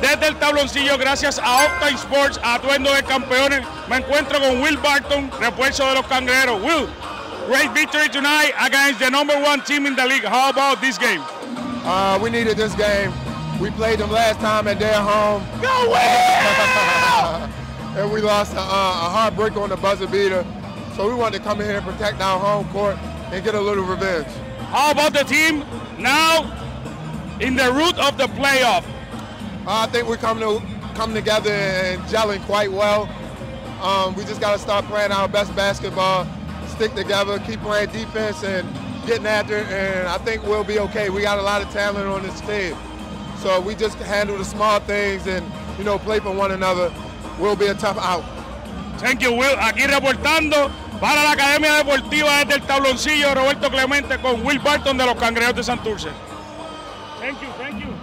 desde el tabloncillo, gracias a Octane Sports, atuendo de campeones. Me encuentro con Will Barton, refuerzo de los cangrejeros. Will, great victory tonight against the number one team in the league. How about this game? Uh, we needed this game. We played them last time at their home. Go Will! and we lost a, uh, a heartbreaker on the buzzer beater. So we wanted to come in here and protect our home court and get a little revenge. How about the team now in the route of the playoff? I think we're coming to come together and gelling quite well. Um, we just got to start playing our best basketball, stick together, keep playing defense, and getting after it. And I think we'll be okay. We got a lot of talent on this team, so we just handle the small things and you know play for one another. We'll be a tough out. Thank you, Will. Aquí reportando para la Academia Deportiva desde el tabloncillo Roberto Clemente con Will Barton de los Cangrejeros de Santurce. Thank you, thank you.